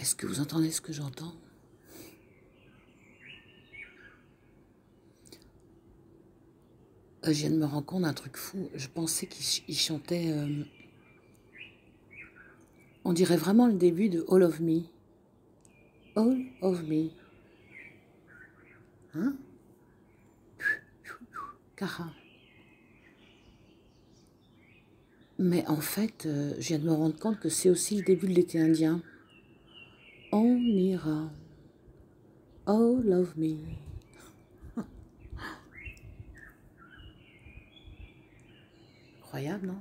Est-ce que vous entendez ce que j'entends? Euh, Je viens de me rendre compte d'un truc fou. Je pensais qu'il ch- il chantait. euh, on dirait vraiment le début de All of Me. All of Me. Hein? Cara. Mais en fait, euh, je viens de me rendre compte que c'est aussi le début de l'été indien. On ira. All of Me. Incroyable, non?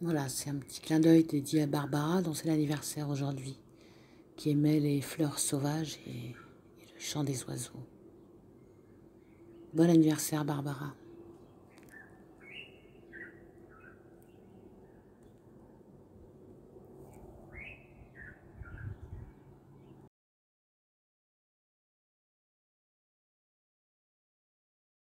Voilà, c'est un petit clin d'œil dédié à Barbara, dont c'est l'anniversaire aujourd'hui, qui aimait les fleurs sauvages et le chant des oiseaux. Bon anniversaire, Barbara.